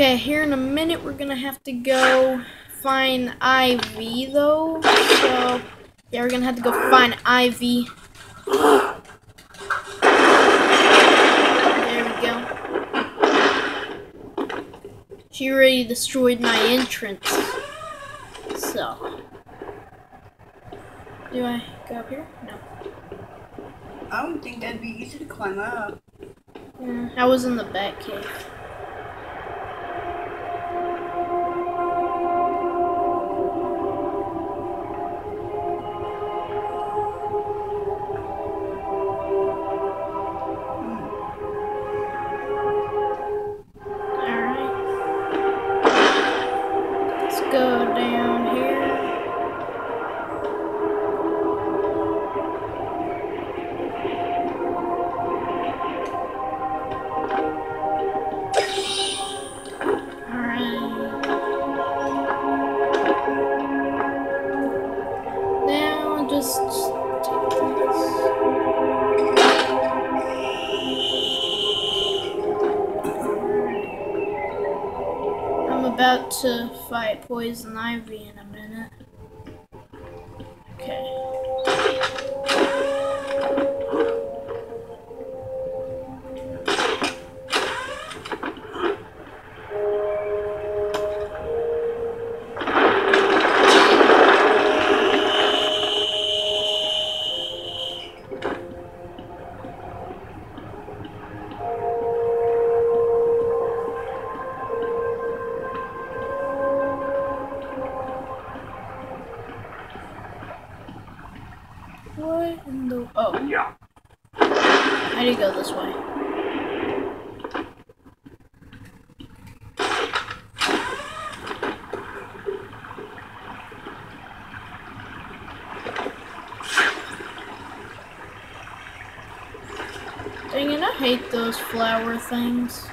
Okay, here in a minute we're gonna have to go find Ivy though. So yeah, we're gonna have to go find Ivy. There we go. She already destroyed my entrance. So do I go up here? No. I don't think that'd be easy to climb up. Yeah, I was in the Batcave. Just. I'm about to fight Poison Ivy in a minute. Okay. What in the oh Yeah. I need to go this way. Dang it, I hate those flower things.